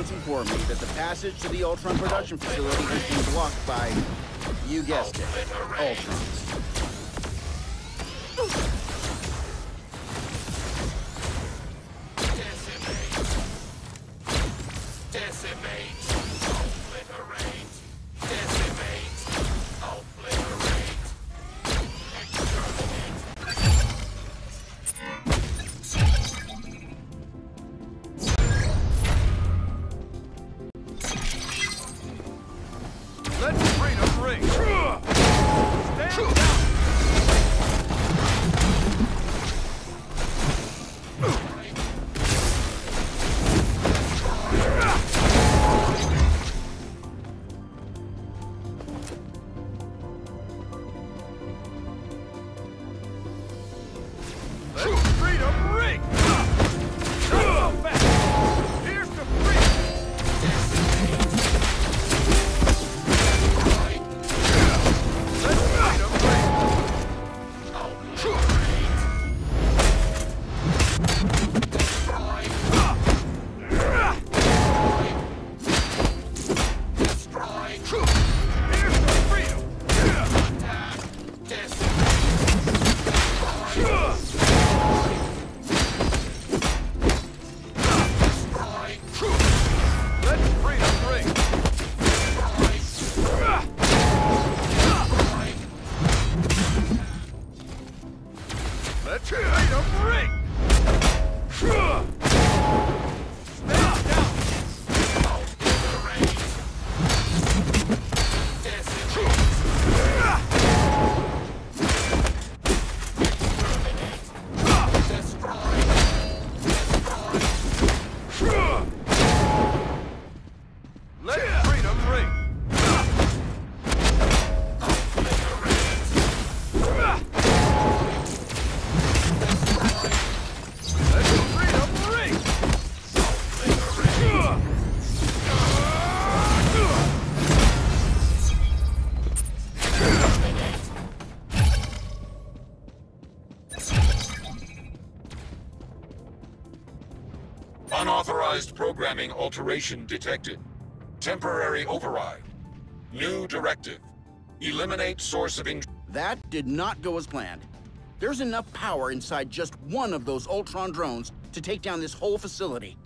inform me that the passage to the Ultron production facility has been blocked by, you guessed it, Ultrons. Alteration detected. Temporary override. New directive. Eliminate source of That did not go as planned. There's enough power inside just one of those Ultron drones to take down this whole facility.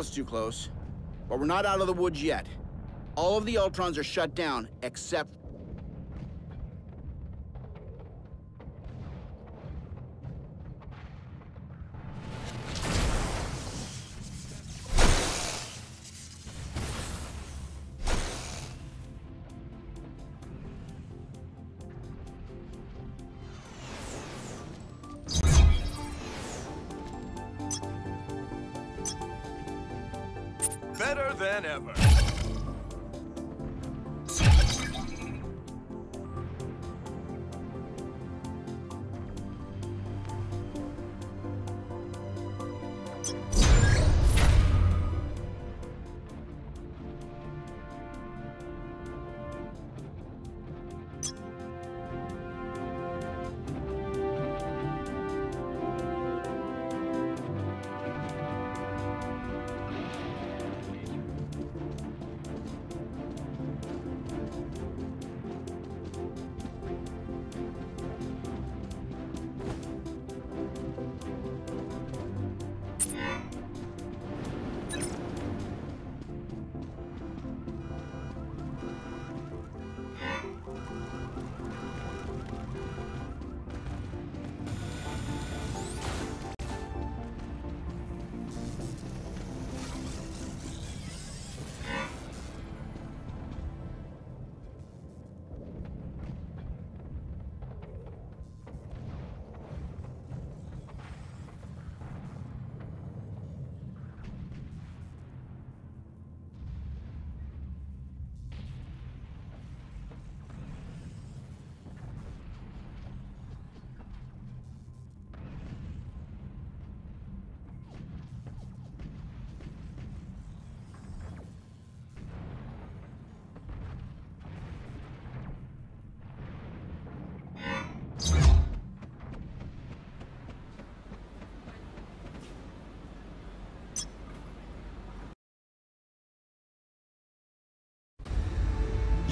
Was too close. But we're not out of the woods yet. All of the Ultrons are shut down, except... than ever.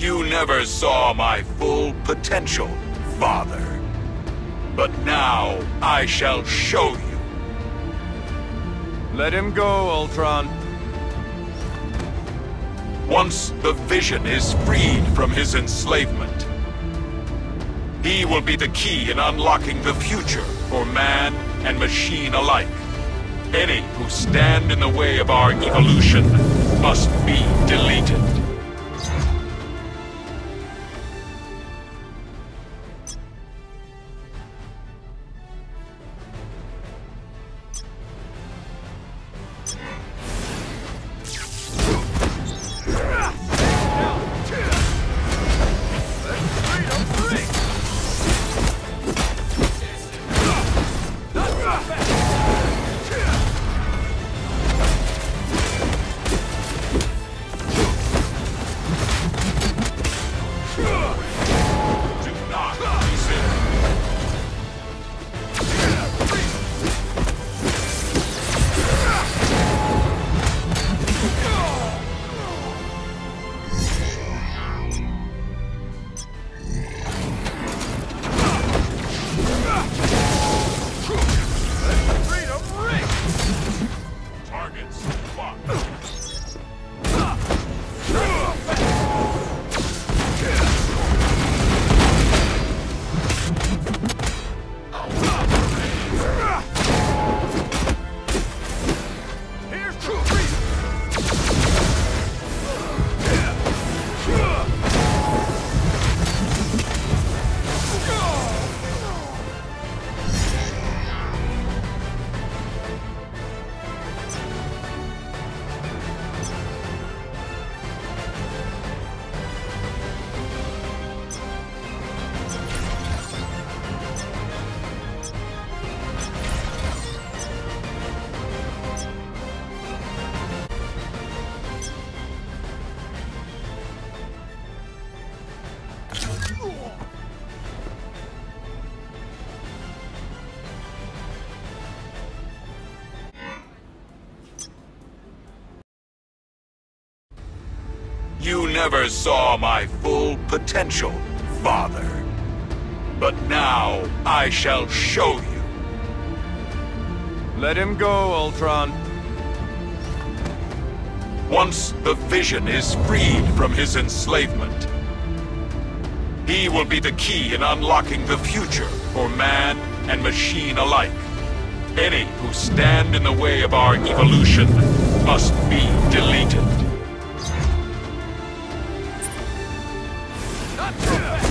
You never saw my full potential, Father. But now I shall show you. Let him go, Ultron. Once the Vision is freed from his enslavement, he will be the key in unlocking the future for man and machine alike. Any who stand in the way of our evolution must be deleted. You never saw my full potential, Father. But now I shall show you. Let him go, Ultron. Once the Vision is freed from his enslavement, he will be the key in unlocking the future for man and machine alike. Any who stand in the way of our evolution must be deleted. Not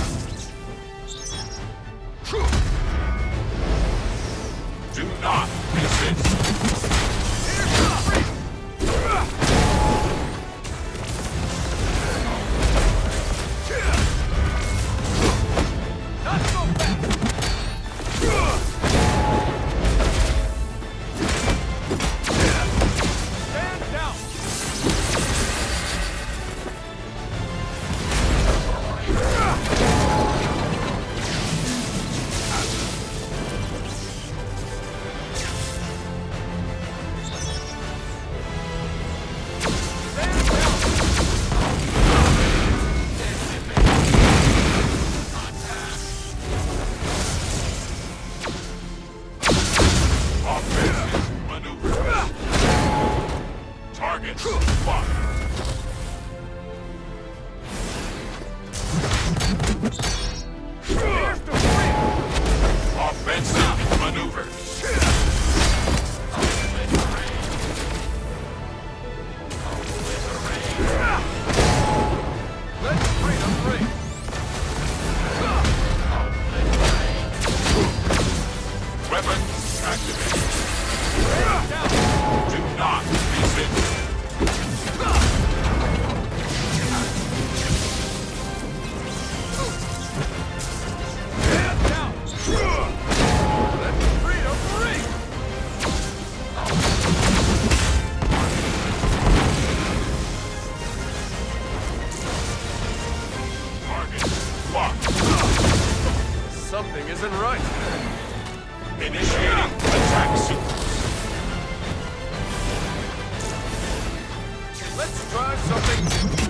Let's try something new.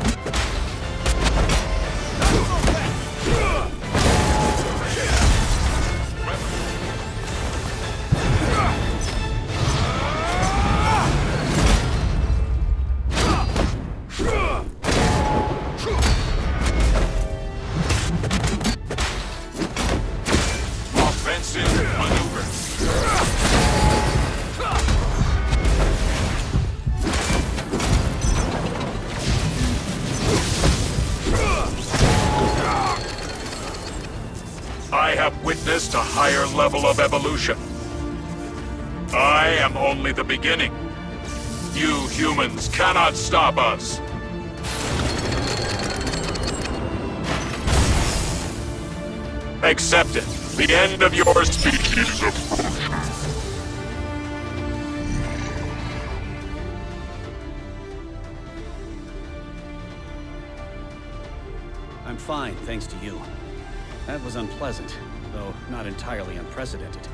Level of evolution. I am only the beginning. You humans cannot stop us. Accept it. The end of your species approaches. I'm fine, thanks to you. That was unpleasant, though not entirely unprecedented.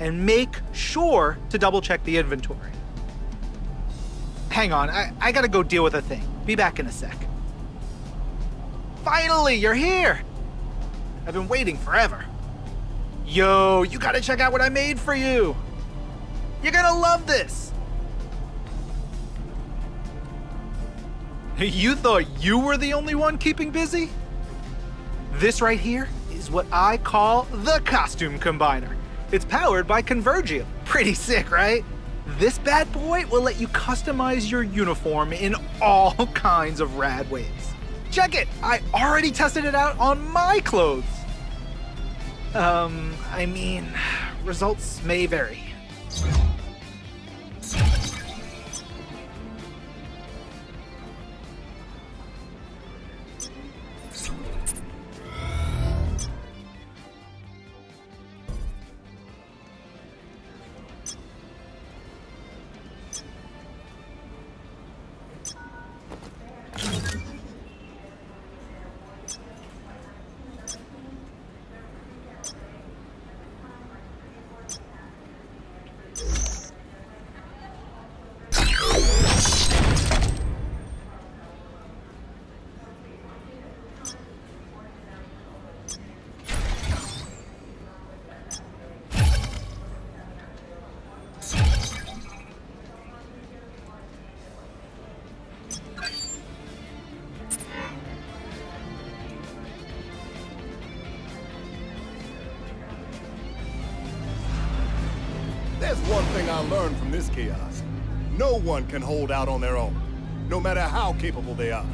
And make sure to double check the inventory. Hang on, I, I gotta go deal with a thing. Be back in a sec. Finally, you're here! I've been waiting forever. Yo, you gotta check out what I made for you! You're gonna love this! You thought you were the only one keeping busy? This right here is what I call the Costume Combiner. It's powered by Convergium. Pretty sick, right? This bad boy will let you customize your uniform in all kinds of rad ways. Check it! I already tested it out on my clothes. Um, I mean, results may vary. I learned from this chaos. No one can hold out on their own, no matter how capable they are.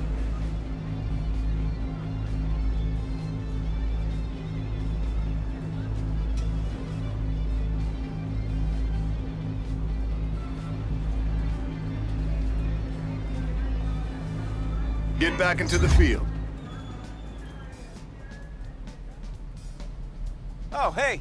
Get back into the field. Oh, hey.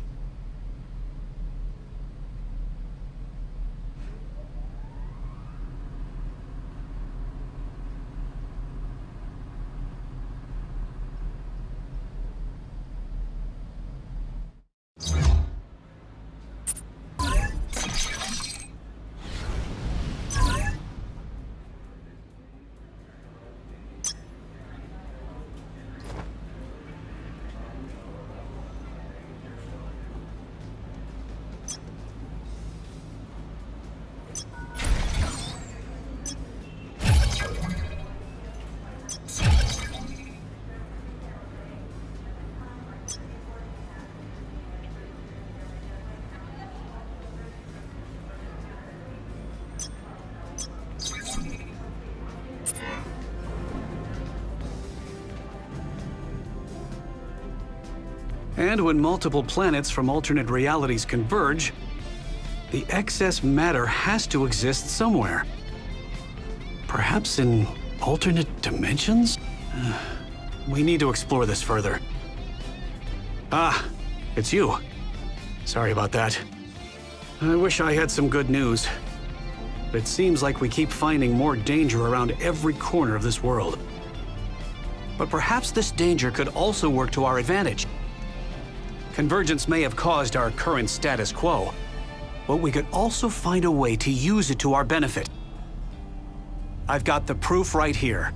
And when multiple planets from alternate realities converge, the excess matter has to exist somewhere. Perhaps in alternate dimensions? Uh, we need to explore this further. Ah, it's you. Sorry about that. I wish I had some good news. It seems like we keep finding more danger around every corner of this world. But perhaps this danger could also work to our advantage. Convergence may have caused our current status quo, but we could also find a way to use it to our benefit. I've got the proof right here.